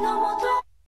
のもと